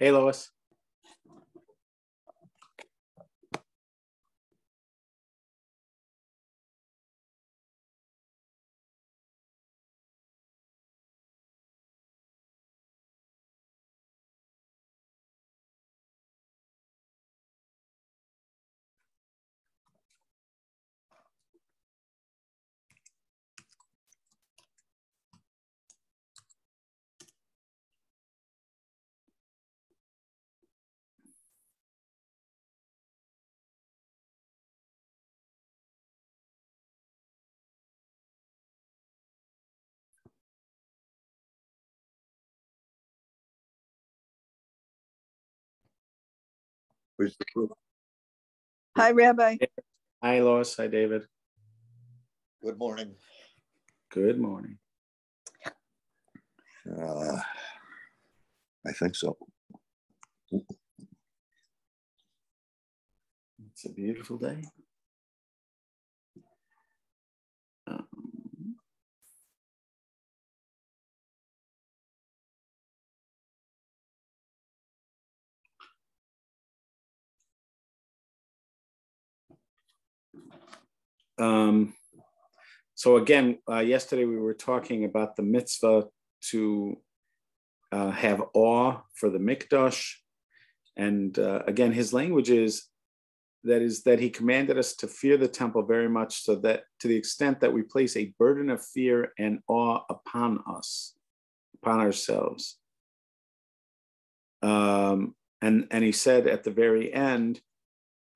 Hey, Lois. Where's the proof? Hi, Rabbi. Hi, Lois. Hi, David. Good morning. Good morning. Uh, I think so. It's a beautiful day. Um, so again, uh, yesterday we were talking about the mitzvah to uh, have awe for the mikdash, and uh, again, his language is that is that he commanded us to fear the temple very much, so that to the extent that we place a burden of fear and awe upon us, upon ourselves. Um, and and he said at the very end,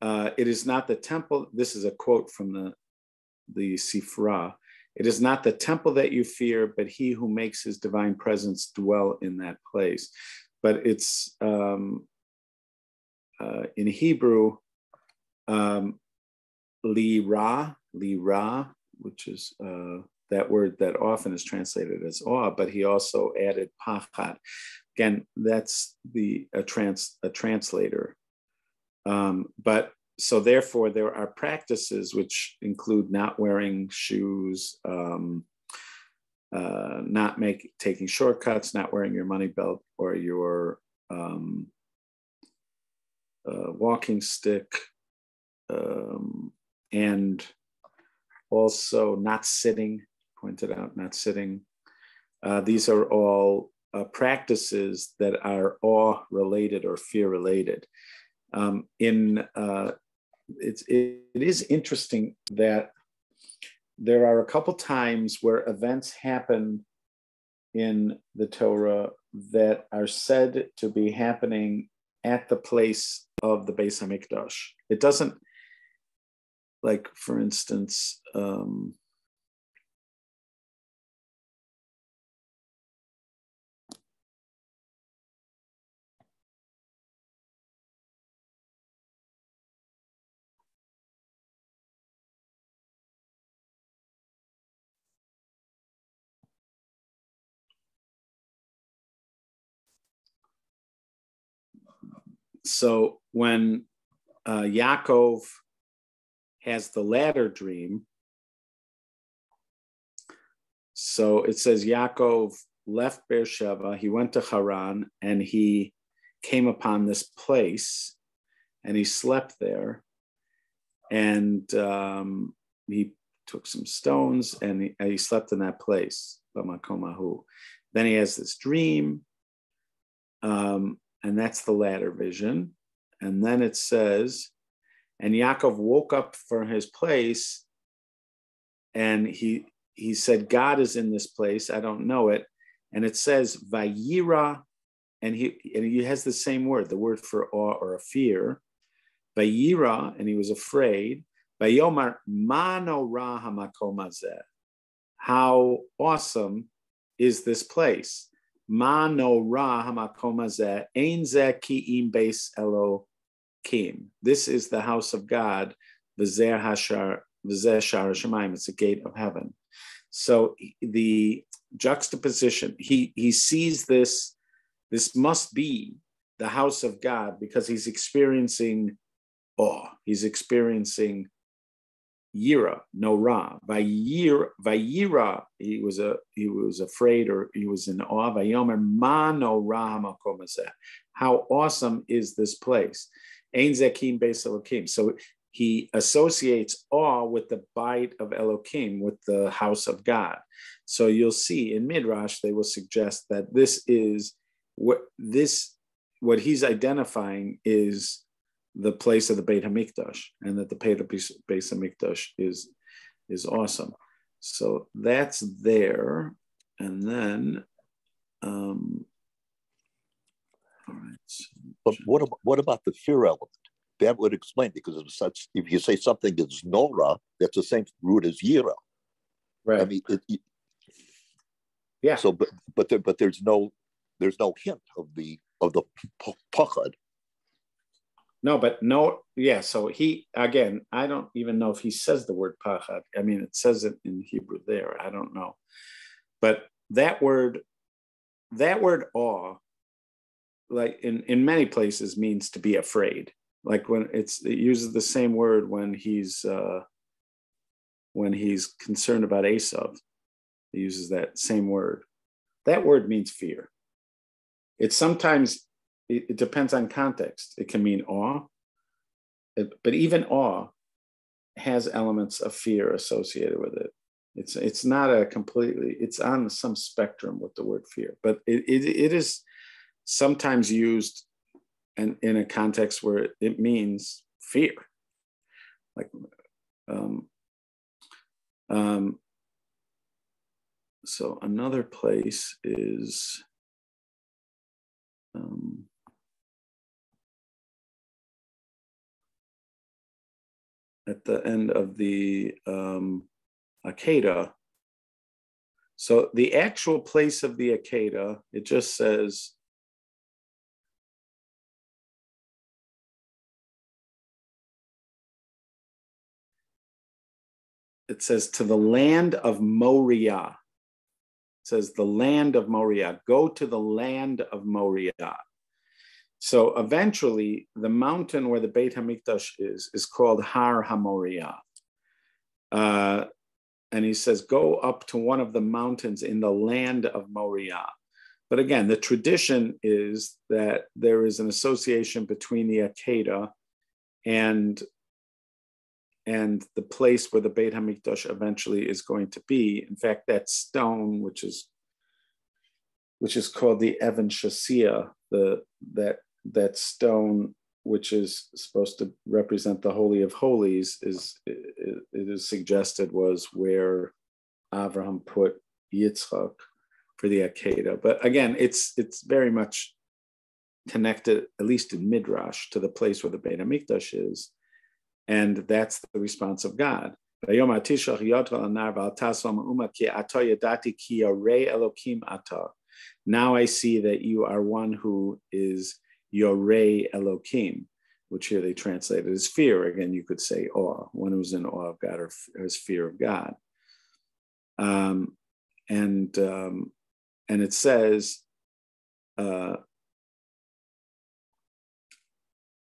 uh, it is not the temple. This is a quote from the the Sifra. It is not the temple that you fear, but he who makes his divine presence dwell in that place. But it's um, uh, in Hebrew, um, li ra, li ra, which is uh, that word that often is translated as awe, but he also added pachad. Again, that's the a trans a translator. Um, but so therefore, there are practices which include not wearing shoes, um, uh, not make taking shortcuts, not wearing your money belt or your um, uh, walking stick, um, and also not sitting. Pointed out, not sitting. Uh, these are all uh, practices that are awe related or fear related. Um, in uh, it's it, it is interesting that there are a couple times where events happen in the Torah that are said to be happening at the place of the Beis Hamikdash. It doesn't, like for instance, um, so when uh, Yaakov has the ladder dream, so it says Yaakov left Beersheba, he went to Haran, and he came upon this place, and he slept there, and um, he took some stones, and he, and he slept in that place, Then he has this dream. Um, and that's the latter vision. And then it says, and Yaakov woke up from his place and he he said, God is in this place. I don't know it. And it says Vayira, and he and he has the same word, the word for awe or a fear. Vayira, and he was afraid. Vayomar mano rahamakomazeh. How awesome is this place? Mano ra hamakomazeh ein zeh ki'im beis Elohim. This is the house of God. V'zeh hashar v'zeh shar shemaim. It's a gate of heaven. So the juxtaposition, he he sees this. This must be the house of God because he's experiencing awe. He's experiencing Yira, no Ra. Vayira, Vayira, he was a he was afraid or he was in awe. Vayomer ma no Ra How awesome is this place? Ein Zekim Beis Elokim. So he associates awe with the bite of Elokim, with the house of God. So you'll see in Midrash, they will suggest that this is what this what he's identifying is the place of the Beit Hamikdash, and that the Beit Hamikdash is is awesome. So that's there, and then. Um, all right. But what about, what about the fear element? that would explain because it's such if you say something is nora that's the same root as yira right i mean it, it, yeah so but but there, but there's no there's no hint of the of the pachad no but no yeah so he again i don't even know if he says the word pachad i mean it says it in hebrew there i don't know but that word that word awe like in in many places means to be afraid like when it's it uses the same word when he's uh, when he's concerned about Esav. He uses that same word. That word means fear. It sometimes it, it depends on context. It can mean awe, it, but even awe has elements of fear associated with it. It's it's not a completely. It's on some spectrum with the word fear, but it, it, it is sometimes used and in a context where it means fear like um, um, so another place is um, at the end of the um, Akedah. So the actual place of the Akedah, it just says it says to the land of Moriah. It says the land of Moriah. Go to the land of Moriah. So eventually, the mountain where the Beit Hamikdash is is called Har Hamoriah. Uh, and he says, go up to one of the mountains in the land of Moriah. But again, the tradition is that there is an association between the Akedah and and the place where the Beit Hamikdash eventually is going to be. In fact, that stone, which is which is called the Evan Shasia, the that that stone which is supposed to represent the Holy of Holies, is it, it is suggested was where Abraham put Yitzchak for the Akedah. But again, it's it's very much connected, at least in Midrash, to the place where the Beit Hamikdash is and that's the response of God. Now I see that you are one who is Yorei Elokim, which here they translated as fear. Again, you could say awe, one who's in awe of God or has fear of God. Um, and um, and it says, uh,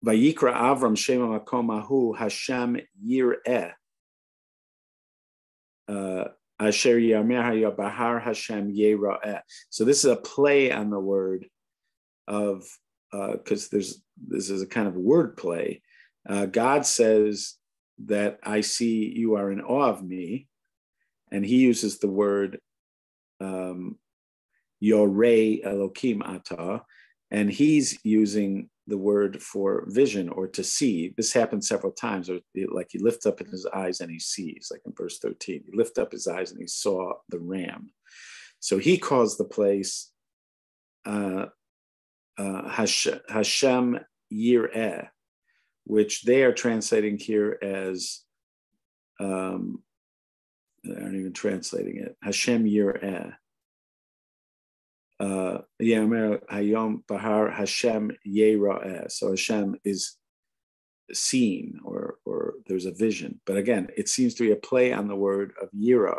Vayikra Avram Shema Makomahu Hashem Yireh. So this is a play on the word of because uh, there's this is a kind of word play. Uh, God says that I see you are in awe of me, and He uses the word um, Elokim Ata, and He's using the word for vision or to see. This happens several times, or like he lifts up his eyes and he sees, like in verse 13. He lifted up his eyes and he saw the ram. So he calls the place uh, uh, Hashem Yireh, which they are translating here as, um, they aren't even translating it, Hashem Yireh uh, Hayom Bahar Hashem Yera'eh. So Hashem is seen or, or there's a vision. But again, it seems to be a play on the word of Yira.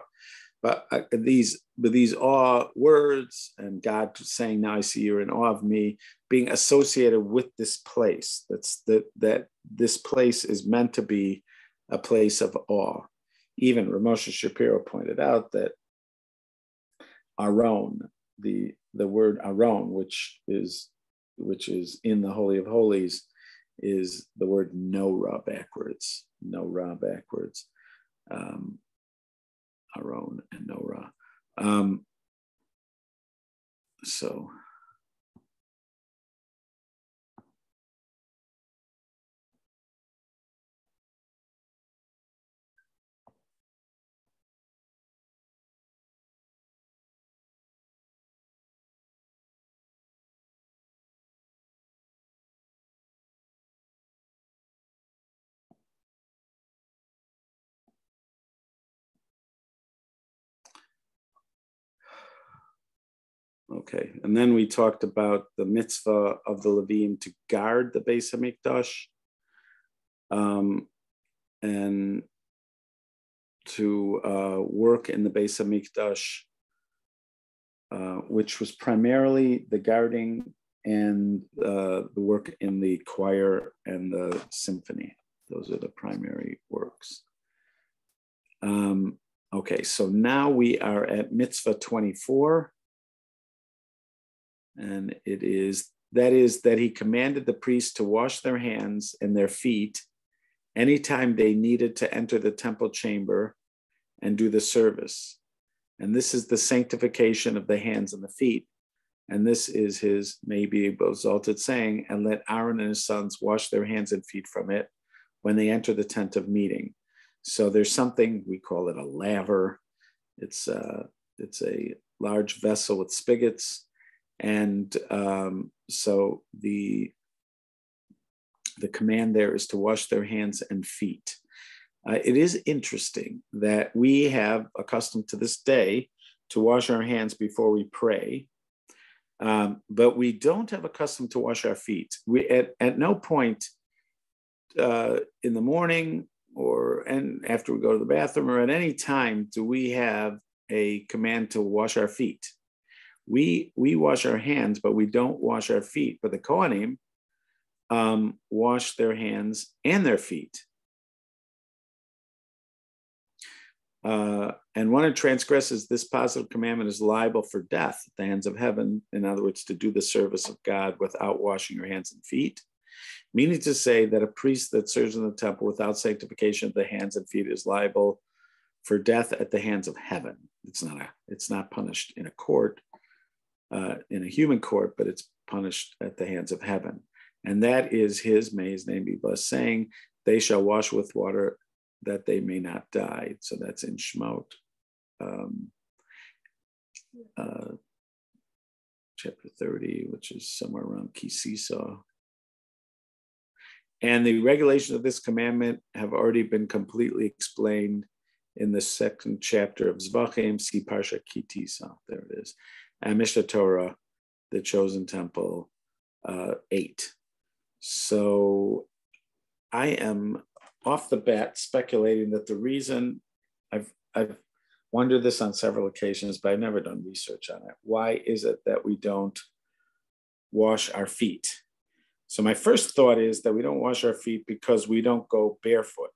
But uh, these, but these awe words and God saying, "Now I see you're in awe of me," being associated with this place. That's that that this place is meant to be a place of awe. Even Rav Moshe Shapiro pointed out that Aron, the the word Aron, which is which is in the Holy of Holies, is the word Norah backwards. Norah backwards. Um, Aron and Norah. Um, so Okay, and then we talked about the mitzvah of the Levim to guard the Beis Hamikdash, um, and to uh, work in the Beis Hamikdash, uh, which was primarily the guarding and uh, the work in the choir and the symphony. Those are the primary works. Um, okay, so now we are at mitzvah 24 and it is that is that he commanded the priests to wash their hands and their feet anytime they needed to enter the temple chamber and do the service. And this is the sanctification of the hands and the feet. And this is his maybe exalted saying, and let Aaron and his sons wash their hands and feet from it when they enter the tent of meeting. So there's something we call it a laver. It's a, uh, it's a large vessel with spigots and um, so the, the command there is to wash their hands and feet. Uh, it is interesting that we have accustomed to this day to wash our hands before we pray, um, but we don't have a custom to wash our feet. We at, at no point uh, in the morning or and after we go to the bathroom or at any time do we have a command to wash our feet we we wash our hands, but we don't wash our feet. But the Kohanim um, wash their hands and their feet. Uh, and one who transgresses this positive commandment is liable for death at the hands of heaven. In other words, to do the service of God without washing your hands and feet. Meaning to say that a priest that serves in the temple without sanctification of the hands and feet is liable for death at the hands of heaven. It's not a, it's not punished in a court, uh, in a human court, but it's punished at the hands of heaven. And that is his, may his name be blessed, saying, They shall wash with water that they may not die. So that's in Shemot, um, uh, chapter 30, which is somewhere around Kisisa. And the regulations of this commandment have already been completely explained in the second chapter of Zvachim, see Parsha Kitisa. There it is and Mishneh Torah, the chosen temple, uh, eight. So I am off the bat speculating that the reason I've I've wondered this on several occasions, but I've never done research on it. Why is it that we don't wash our feet? So my first thought is that we don't wash our feet because we don't go barefoot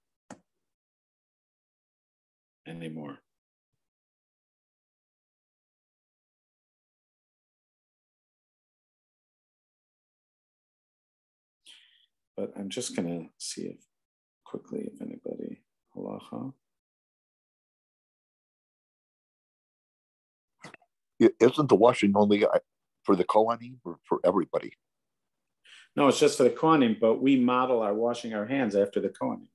anymore. But I'm just going to see if quickly if anybody halacha. Isn't the washing only uh, for the Kohanim or for everybody? No, it's just for the Kohanim, but we model our washing our hands after the Kohanim.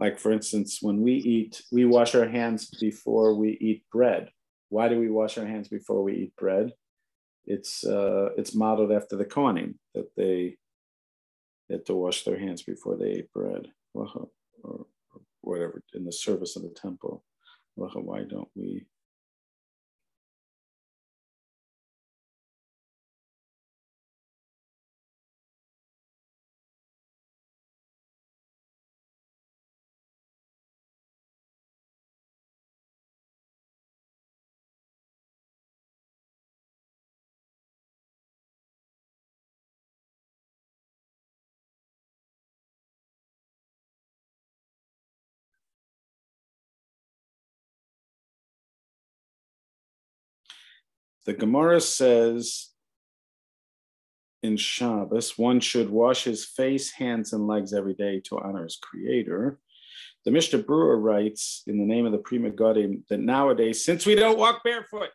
Like, for instance, when we eat, we wash our hands before we eat bread. Why do we wash our hands before we eat bread? It's uh, it's modeled after the Kohanim that they had to wash their hands before they ate bread, or whatever, in the service of the temple. Why don't we? The Gemara says in Shabbos, one should wash his face, hands, and legs every day to honor his creator. The Mishnah Berurah writes in the name of the Pri Megadim that nowadays, since we don't walk barefoot,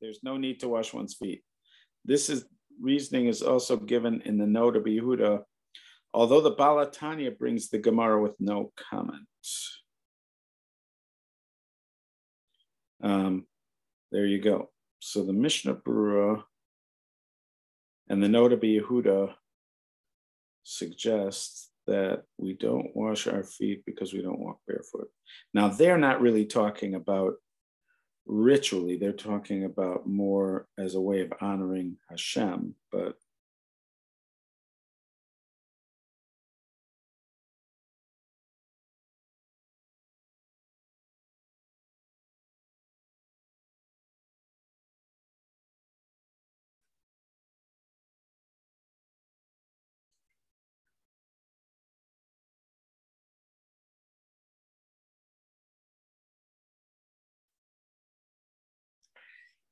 there's no need to wash one's feet. This is reasoning is also given in the Noda B'Yehuda, although the Baal HaTanya brings the Gemara with no comment. Um, there you go. So the Mishnah Berurah and the Noda Yehuda suggests that we don't wash our feet because we don't walk barefoot. Now, they're not really talking about ritually, they're talking about more as a way of honoring Hashem, but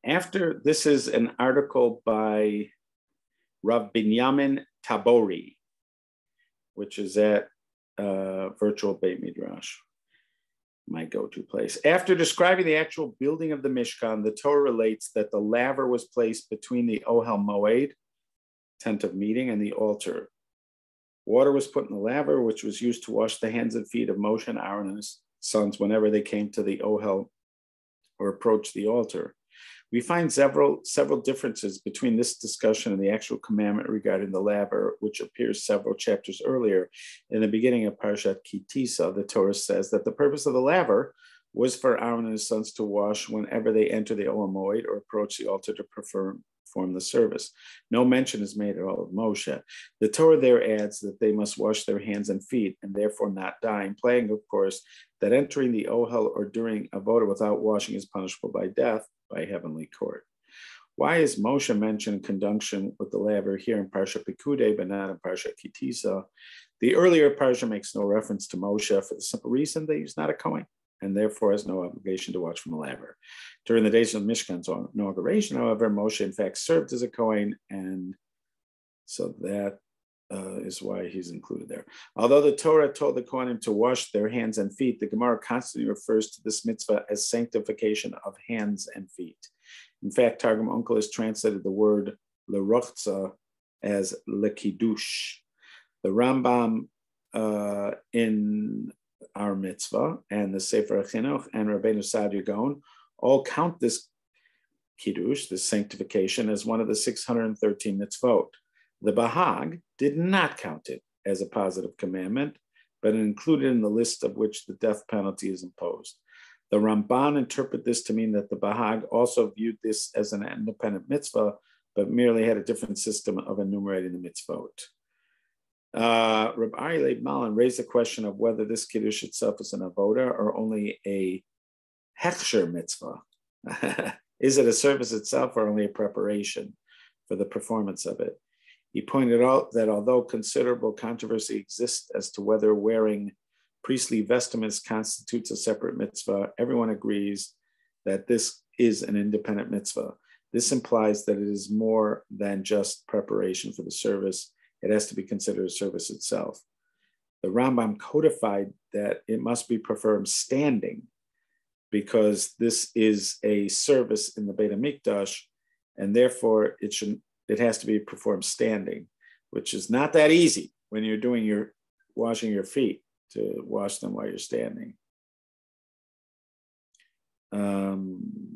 After this is an article by Rav Binyamin Tabori, which is at uh, Virtual Beit Midrash, my go-to place. After describing the actual building of the Mishkan, the Torah relates that the laver was placed between the Ohel Moed, tent of meeting, and the altar. Water was put in the laver, which was used to wash the hands and feet of Moshe and Aaron and his sons whenever they came to the Ohel or approached the altar. We find several, several differences between this discussion and the actual commandment regarding the laver, which appears several chapters earlier. In the beginning of Parshat Kitisa, the Torah says that the purpose of the laver was for Aaron and his sons to wash whenever they enter the Ohel Moed or approach the altar to perform, the service. No mention is made at all of Moshe. The Torah there adds that they must wash their hands and feet and therefore not die, implying, of course, that entering the Ohel or during Avodah without washing is punishable by death by heavenly court. Why is Moshe mentioned in conjunction with the laver here in Parsha Pekude, but not in Parsha Kitisa? The earlier Parsha makes no reference to Moshe for the simple reason that he's not a Kohen and therefore has no obligation to watch from the laver. During the days of Mishkan's inauguration, however, Moshe in fact served as a Kohen, and so that uh, is why he's included there. Although the Torah told the Kohanim to wash their hands and feet, the Gemara constantly refers to this mitzvah as sanctification of hands and feet. In fact, Targum Onkelos translated the word lerochza as lekidush. The Rambam uh, in our mitzvah and the Sefer Chinuch and Rabbeinu Saadia Gaon all count this kiddush, this sanctification, as one of the 613 mitzvot. The Bahag did not count it as a positive commandment, but included in the list of which the death penalty is imposed. The Ramban interpret this to mean that the Bahag also viewed this as an independent mitzvah, but merely had a different system of enumerating the mitzvot. Uh, Rabbi Ari Malin raised the question of whether this kiddush itself is an avoda or only a hechsher mitzvah. is it a service itself or only a preparation for the performance of it? He pointed out that although considerable controversy exists as to whether wearing priestly vestments constitutes a separate mitzvah, everyone agrees that this is an independent mitzvah. This implies that it is more than just preparation for the service, it has to be considered a service itself. The Rambam codified that it must be performed standing because this is a service in the Beit HaMikdash, and therefore it should it has to be performed standing, which is not that easy when you're doing your washing your feet to wash them while you're standing. Um,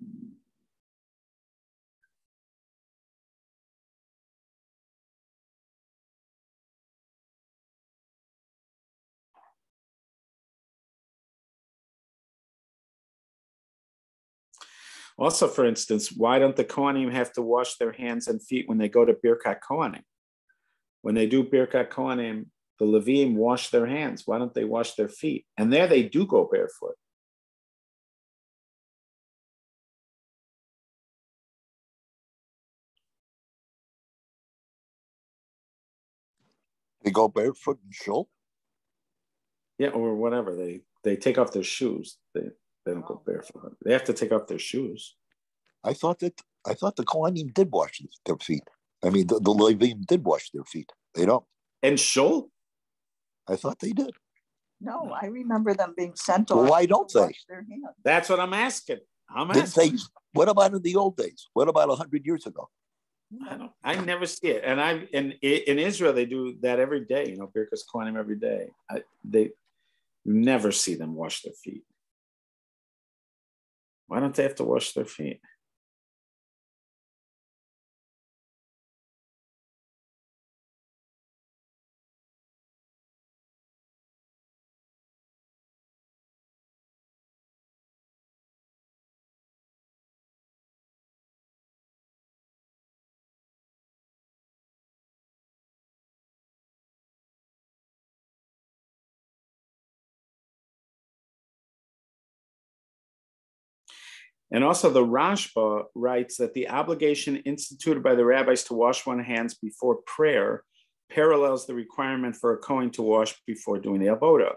Also, for instance, why don't the Kohanim have to wash their hands and feet when they go to Birkat Kohanim? When they do Birkat Kohanim, the Levim wash their hands. Why don't they wash their feet? And there they do go barefoot. They go barefoot in shul? Yeah, or whatever. They they take off their shoes. They they don't go oh. barefoot. They have to take off their shoes. I thought that I thought the Kohanim did wash their feet. I mean, the, the Levim did wash their feet. They don't. And Shul? I thought they did. No, I remember them being sent Well, off. why don't to they? wash their hands. That's what I'm asking. I'm Did asking. they? What about in the old days? What about hundred years ago? I don't. I never see it, and I in in Israel they do that every day. You know, Birkas Kohanim every day. I, they you never see them wash their feet. Why don't they have to wash their feet? And also, the Rashba writes that the obligation instituted by the rabbis to wash one's hands before prayer parallels the requirement for a Kohen to wash before doing the avoda.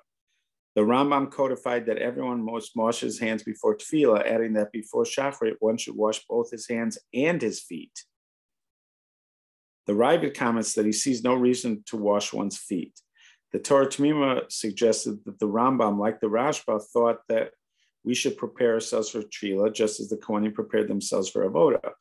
The Rambam codified that everyone must wash his hands before tefillah, adding that before shachrit, one should wash both his hands and his feet. The Raavad comments that he sees no reason to wash one's feet. The Torah Tamima suggested that the Rambam, like the Rashba, thought that we should prepare ourselves for Tefillah just as the Kohanim prepared themselves for Avoda.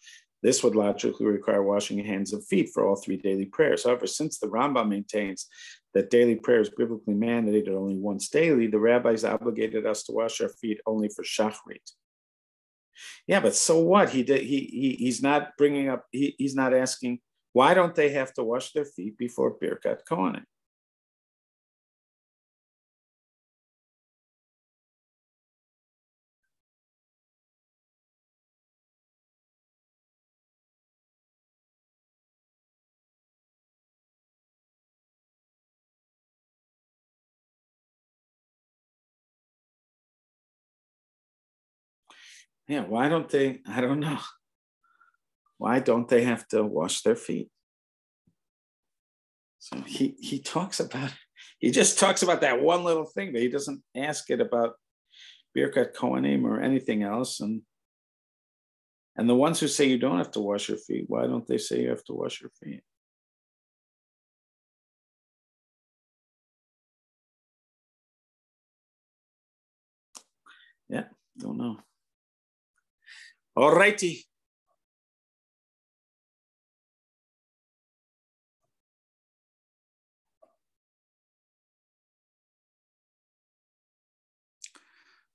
This would logically require washing hands and feet for all three daily prayers. However, since the Rambam maintains that daily prayer is biblically mandated only once daily, the rabbis obligated us to wash our feet only for Shachrit. Yeah, but so what? He did. He, he he's not bringing up. He, he's not asking why don't they have to wash their feet before Birkat Kohanim? Yeah, why don't they? I don't know. Why don't they have to wash their feet? So he he talks about he just talks about that one little thing, but he doesn't ask it about Birkat Kohanim or anything else. And and the ones who say you don't have to wash your feet, why don't they say you have to wash your feet? Yeah, don't know. All righty.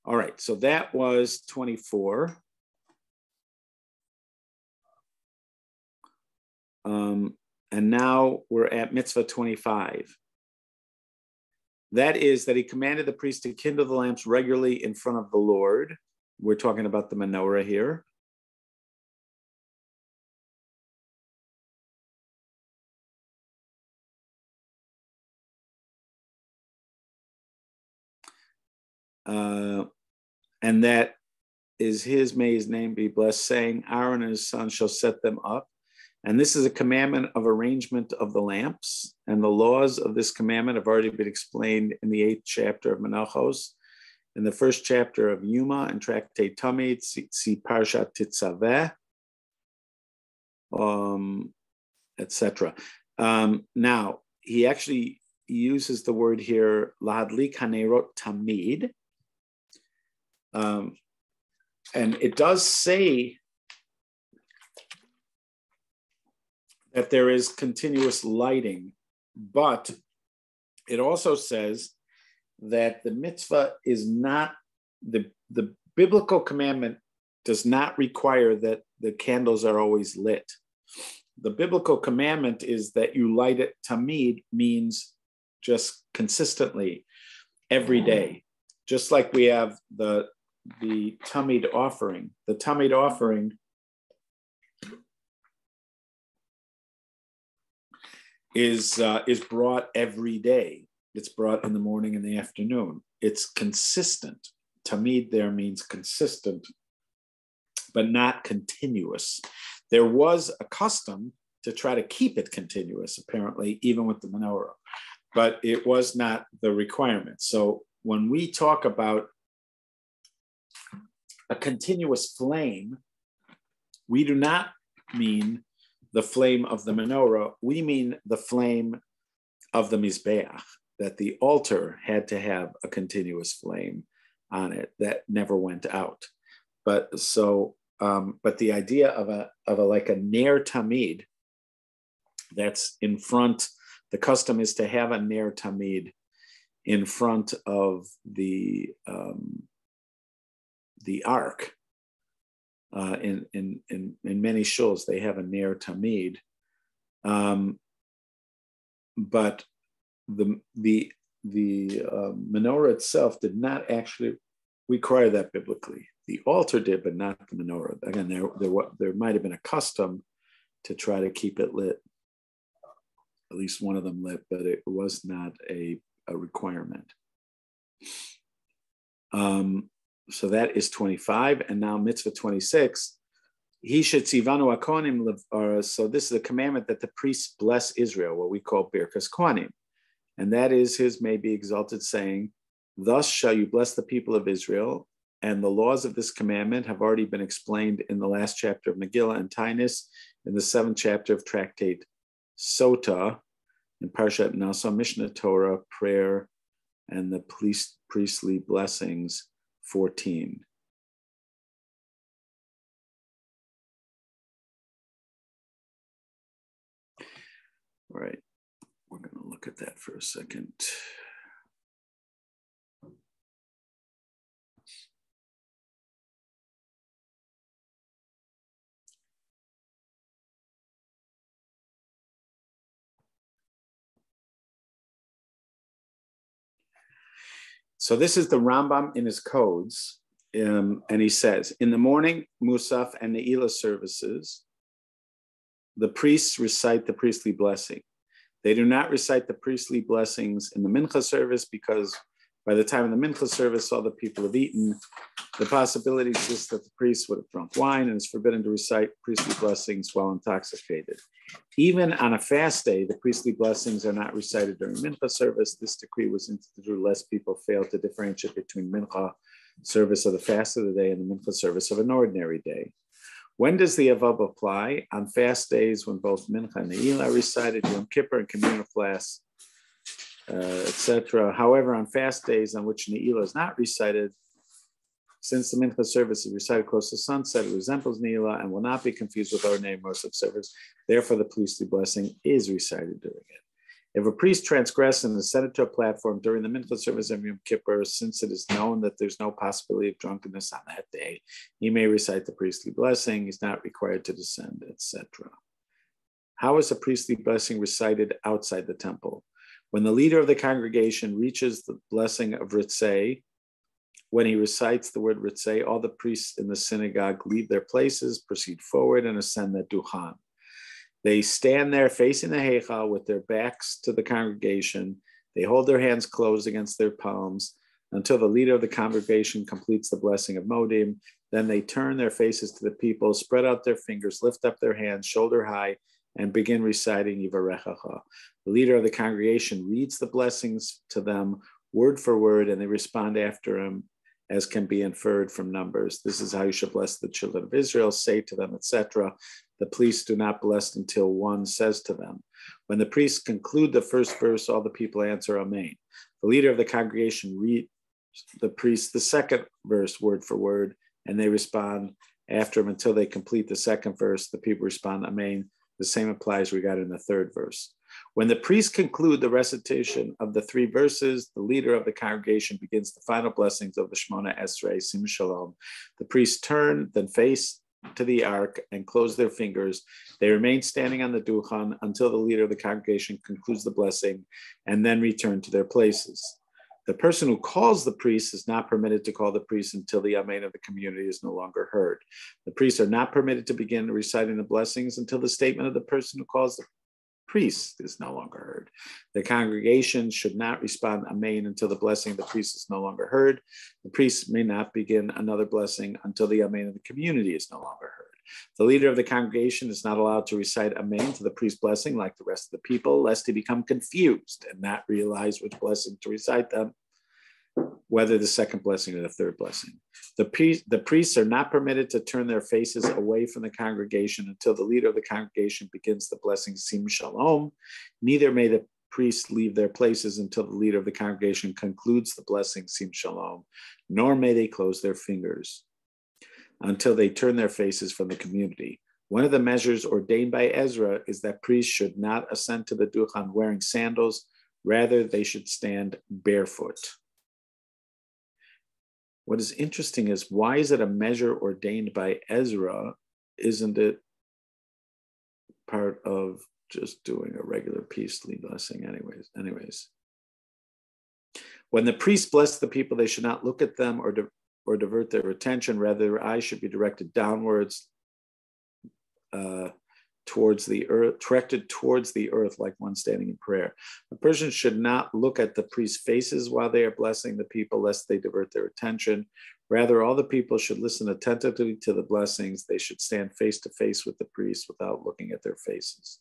All right, so that was 24. Um, and now we're at mitzvah 25. That is that he commanded the priest to kindle the lamps regularly in front of the Lord. We're talking about the menorah here. Uh, and that is his, may his name be blessed, saying, Aaron and his son shall set them up. And this is a commandment of arrangement of the lamps. And the laws of this commandment have already been explained in the eighth chapter of Menachos. In the first chapter of Yuma and Tractate Tamid, see Parshat Titzaveh, um, etc. Um, now, he actually uses the word here, Lahadlik Hanerot Tamid, um, and it does say that there is continuous lighting, but it also says that the mitzvah is not the the biblical commandment does not require that the candles are always lit. The biblical commandment is that you light it tamid means just consistently every day. Just like we have the the tamid offering. The tamid offering is uh, is brought every day. It's brought in the morning and the afternoon. It's consistent. Tamid there means consistent, but not continuous. There was a custom to try to keep it continuous, apparently, even with the menorah, but it was not the requirement. So when we talk about a continuous flame, we do not mean the flame of the menorah, we mean the flame of the Mizbeach, that the altar had to have a continuous flame on it that never went out. But so, um, but the idea of a of a like a ner tamid that's in front. The custom is to have a ner tamid in front of the um, the ark. Uh, in, in in in many shuls, they have a ner tamid, um, but the the the uh, menorah itself did not actually require that biblically. The altar did, but not the menorah. Again, there there there might have been a custom to try to keep it lit, at least one of them lit, but it was not a, a requirement. Um, so that is 25, and now mitzvah 26. He should sivanu akonim. Uh, so this is a commandment that the priests bless Israel, what we call birkas kohanim and that is his may be exalted saying, Thus shall you bless the people of Israel. And the laws of this commandment have already been explained in the last chapter of Megillah and Taanis, in the seventh chapter of Tractate Sota, in Parshat Naso, Mishneh Torah, prayer, and the priest, priestly blessings 14. All right. We're going to look at that for a second. So this is the Rambam in his codes. Um, and he says, in the morning, Musaf and Ne'ilah services, the priests recite the priestly blessing. They do not recite the priestly blessings in the mincha service because by the time of the mincha service, all the people have eaten. The possibility exists that the priest would have drunk wine and is forbidden to recite priestly blessings while intoxicated. Even on a fast day, the priestly blessings are not recited during mincha service. This decree was instituted lest people fail to differentiate between mincha service of the fast of the day and the mincha service of an ordinary day. When does the Avav apply? On fast days when both Mincha and Ne'ilah are recited, Yom Kippur and communal fast, uh, Uh, etc. However, on fast days on which Ne'ilah is not recited, since the Mincha service is recited close to sunset, it resembles Ne'ilah and will not be confused with ordinary Musaf service. Therefore, the priestly blessing is recited during it. If a priest transgresses and is sent to a platform during the mincha service of Yom Kippur, since it is known that there's no possibility of drunkenness on that day, he may recite the priestly blessing. He's not required to descend, etc. How is a priestly blessing recited outside the temple? When the leader of the congregation reaches the blessing of Ritzay, when he recites the word Ritzay, all the priests in the synagogue leave their places, proceed forward, and ascend the Duhan. They stand there facing the Heichal with their backs to the congregation. They hold their hands closed against their palms until the leader of the congregation completes the blessing of Modim. Then they turn their faces to the people, spread out their fingers, lift up their hands shoulder high, and begin reciting Yivarechacha. The leader of the congregation reads the blessings to them word for word, and they respond after him as can be inferred from numbers. This is how you should bless the children of Israel, say to them, etc. The priests do not bless until one says to them. When the priests conclude the first verse, all the people answer Amen. The leader of the congregation reads the priest the second verse word for word, and they respond after him until they complete the second verse. The people respond Amen. The same applies we got in the third verse. When the priests conclude the recitation of the three verses, the leader of the congregation begins the final blessings of the Shemona Esrei, Sim Shalom. The priests turn, then face to the ark and close their fingers. They remain standing on the duhan until the leader of the congregation concludes the blessing and then return to their places. The person who calls the priest is not permitted to call the priest until the amen of the community is no longer heard. The priests are not permitted to begin reciting the blessings until the statement of the person who calls the priest is no longer heard. The congregation should not respond amen until the blessing of the priest is no longer heard. The priest may not begin another blessing until the amen of the community is no longer heard. The leader of the congregation is not allowed to recite amen to the priest's blessing like the rest of the people, lest he become confused and not realize which blessing to recite them. whether the second blessing or the third blessing. The, the priests are not permitted to turn their faces away from the congregation until the leader of the congregation begins the blessing Sim Shalom. Neither may the priests leave their places until the leader of the congregation concludes the blessing Sim Shalom, nor may they close their fingers until they turn their faces from the community. One of the measures ordained by Ezra is that priests should not ascend to the Duchan wearing sandals, rather, they should stand barefoot. What is interesting is why is it a measure ordained by Ezra? Isn't it part of just doing a regular priestly blessing, anyways? Anyways, when the priests bless the people, they should not look at them or, or divert their attention. Rather, their eyes should be directed downwards, uh, towards the earth, directed towards the earth, like one standing in prayer. A person should not look at the priest's faces while they are blessing the people, lest they divert their attention. Rather, all the people should listen attentively to the blessings. They should stand face to face with the priest without looking at their faces.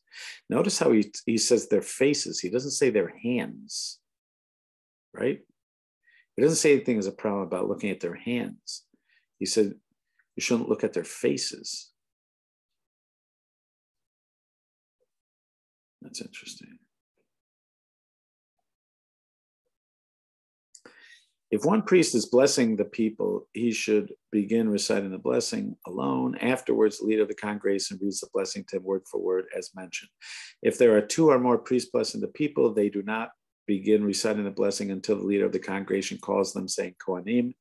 Notice how he, he says their faces, he doesn't say their hands, right? He doesn't say anything as a problem about looking at their hands. He said you shouldn't look at their faces. That's interesting. If one priest is blessing the people, he should begin reciting the blessing alone. Afterwards, the leader of the congregation reads the blessing to him word for word, as mentioned. If there are two or more priests blessing the people, they do not begin reciting the blessing until the leader of the congregation calls them, saying, Kohanim.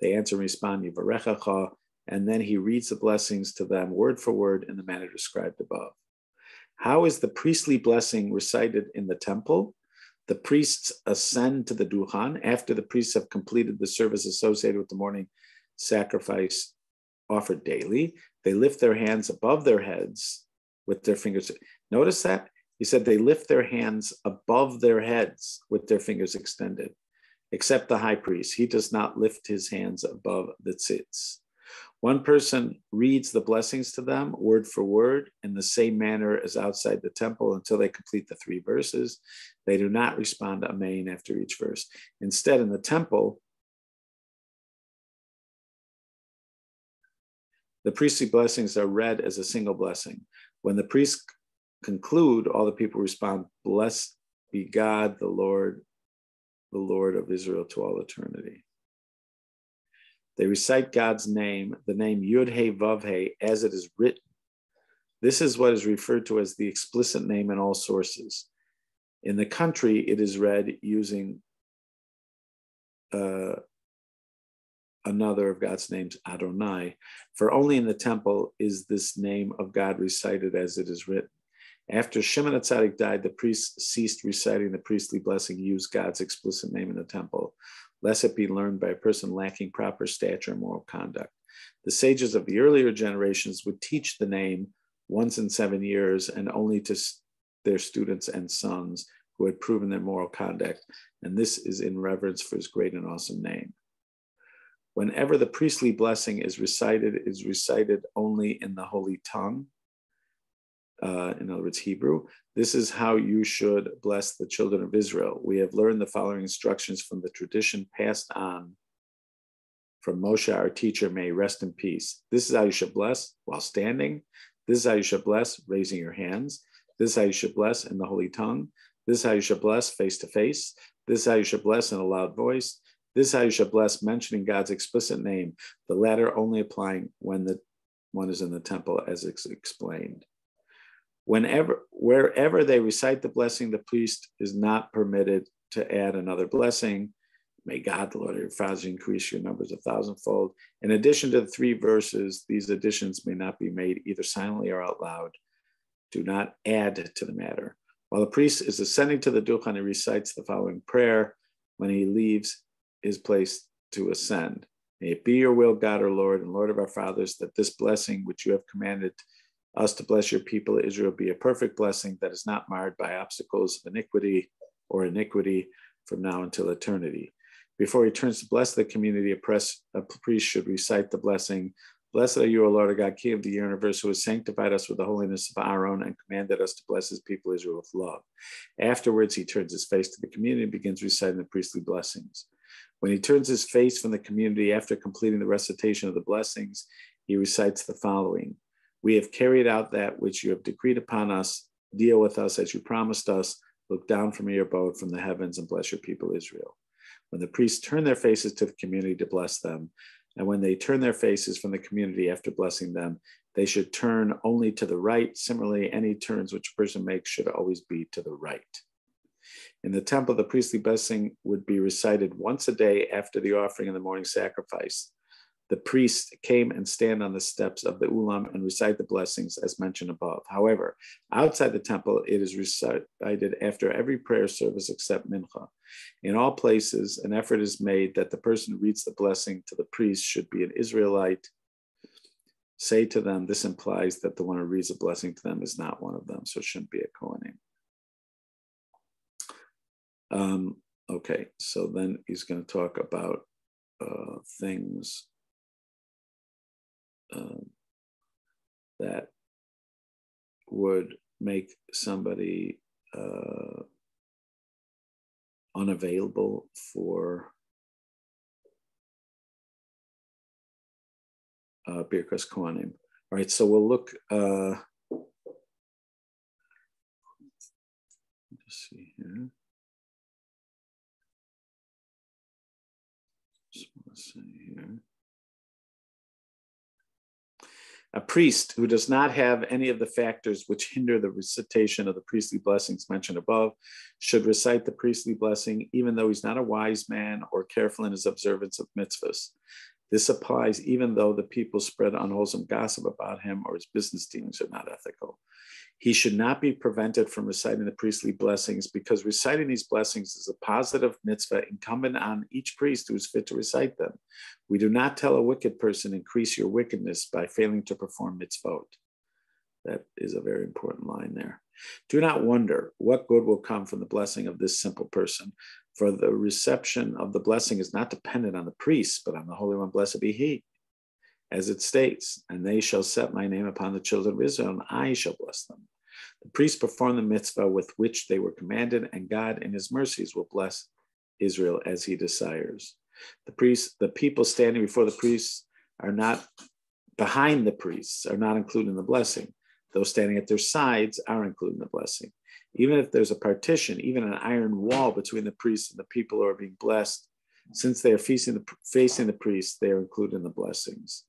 They answer and respond, Yivarechacha, and then he reads the blessings to them word for word in the manner described above. How is the priestly blessing recited in the temple? The priests ascend to the Duhan after the priests have completed the service associated with the morning sacrifice offered daily. They lift their hands above their heads with their fingers. Notice that? He said they lift their hands above their heads with their fingers extended, except the high priest. He does not lift his hands above the tzitz. One person reads the blessings to them word for word in the same manner as outside the temple until they complete the three verses. They do not respond Amen after each verse. Instead, in the temple, the priestly blessings are read as a single blessing. When the priests conclude, all the people respond, Blessed be God, the Lord, the Lord of Israel to all eternity. They recite God's name, the name Yud He Vav He, as it is written. This is what is referred to as the explicit name in all sources. In the country, it is read using uh, another of God's names, Adonai, for only in the temple is this name of God recited as it is written. After Shimon HaTzadik died, the priests ceased reciting the priestly blessing, used God's explicit name in the temple lest it be learned by a person lacking proper stature and moral conduct. The sages of the earlier generations would teach the name once in seven years and only to their students and sons who had proven their moral conduct, and this is in reverence for his great and awesome name. Whenever the priestly blessing is recited, is recited only in the holy tongue, uh, in other words, Hebrew. This is how you should bless the children of Israel. We have learned the following instructions from the tradition passed on from Moshe, our teacher. May rest in peace. This is how you should bless while standing. This is how you should bless raising your hands. This is how you should bless in the holy tongue. This is how you should bless face to face. This is how you should bless in a loud voice. This is how you should bless mentioning God's explicit name, the latter only applying when the one is in the temple, as it's explained. Whenever, wherever they recite the blessing, the priest is not permitted to add another blessing. May God, the Lord, your fathers increase your numbers a thousandfold. In addition to the three verses, these additions may not be made either silently or out loud. Do not add to the matter. While the priest is ascending to the Duchan, he recites the following prayer when he leaves his place to ascend. May it be your will, God, our Lord, and Lord of our fathers, that this blessing which you have commanded us to bless your people Israel be a perfect blessing that is not marred by obstacles of iniquity or iniquity from now until eternity. Before he turns to bless the community, a, press, a priest should recite the blessing. Blessed are you, O Lord God, King of the universe, who has sanctified us with the holiness of Aaron and commanded us to bless his people Israel with love. Afterwards, he turns his face to the community and begins reciting the priestly blessings. When he turns his face from the community after completing the recitation of the blessings, he recites the following We have carried out that which you have decreed upon us. Deal with us as you promised us. Look down from your abode from the heavens and bless your people Israel. When the priests turn their faces to the community to bless them, and when they turn their faces from the community after blessing them, they should turn only to the right. Similarly, any turns which a person makes should always be to the right. In the temple, the priestly blessing would be recited once a day after the offering and the morning sacrifice the priest came and stand on the steps of the ulam and recite the blessings as mentioned above. However, outside the temple, it is recited after every prayer service except mincha. In all places, an effort is made that the person who reads the blessing to the priest should be an Israelite. Say to them, this implies that the one who reads the blessing to them is not one of them, so it shouldn't be a Kohanim. Um, okay, so then he's going to talk about uh, things um, that would make somebody uh, unavailable for uh, Birkas Kohanim. All right, so we'll look. Uh, let's see here. Just want to say here. A priest who does not have any of the factors which hinder the recitation of the priestly blessings mentioned above should recite the priestly blessing, even though he's not a wise man or careful in his observance of mitzvahs. This applies even though the people spread unwholesome gossip about him or his business dealings are not ethical. He should not be prevented from reciting the priestly blessings because reciting these blessings is a positive mitzvah incumbent on each priest who is fit to recite them. We do not tell a wicked person, increase your wickedness by failing to perform mitzvot. That is a very important line there. Do not wonder what good will come from the blessing of this simple person, for the reception of the blessing is not dependent on the priest, but on the Holy One, blessed be He. As it states, and they shall set my name upon the children of Israel, and I shall bless them. The priests perform the mitzvah with which they were commanded, and God in his mercies will bless Israel as he desires. The priests, the people standing before the priests are not behind the priests, are not included in the blessing. Those standing at their sides are included in the blessing. Even if there's a partition, even an iron wall between the priests and the people who are being blessed, since they are facing the, facing the priests, they are included in the blessings.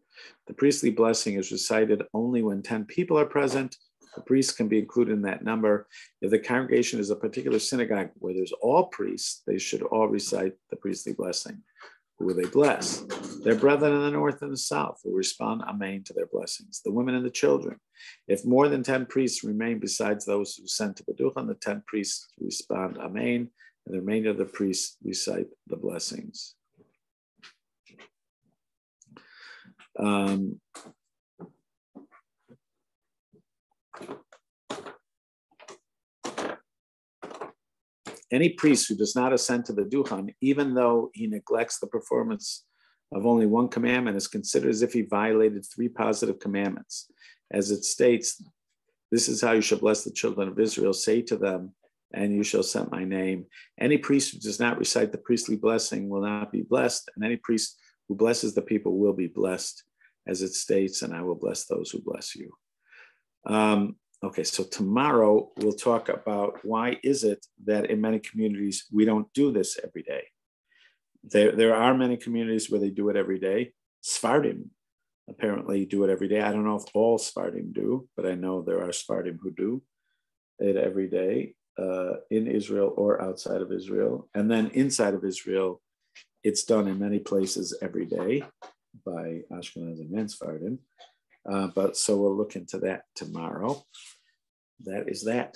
The priestly blessing is recited only when 10 people are present The priest can be included in that number. If the congregation is a particular synagogue where there's all priests, they should all recite the priestly blessing. Who will they bless? Their brethren in the north and the south will respond Amen to their blessings. The women and the children. If more than 10 priests remain besides those who sent to the Duchan, the 10 priests respond Amen, and the remainder of the priests recite the blessings. Um, Any priest who does not ascend to the duhan, even though he neglects the performance of only one commandment, is considered as if he violated three positive commandments. As it states, this is how you shall bless the children of Israel. Say to them, and you shall set my name. Any priest who does not recite the priestly blessing will not be blessed, and any priest who blesses the people will be blessed, as it states, and I will bless those who bless you. Um, Okay, so tomorrow we'll talk about why is it that in many communities we don't do this every day. There, there are many communities where they do it every day. Sephardim apparently do it every day. I don't know if all Sephardim do, but I know there are Sephardim who do it every day uh, in Israel or outside of Israel. And then inside of Israel, it's done in many places every day by Ashkenazim and Sephardim. Uh, but so we'll look into that tomorrow. That is that.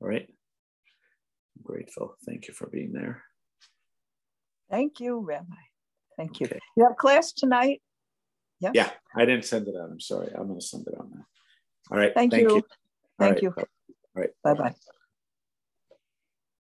All right. I'm grateful. Thank you for being there. Thank you, Rabbi. Thank you. Okay. You have class tonight? Yeah. Yeah, I didn't send it out. I'm sorry. I'm going to send it out now. All right. Thank, thank you. you. Thank right. you. All right. Bye bye.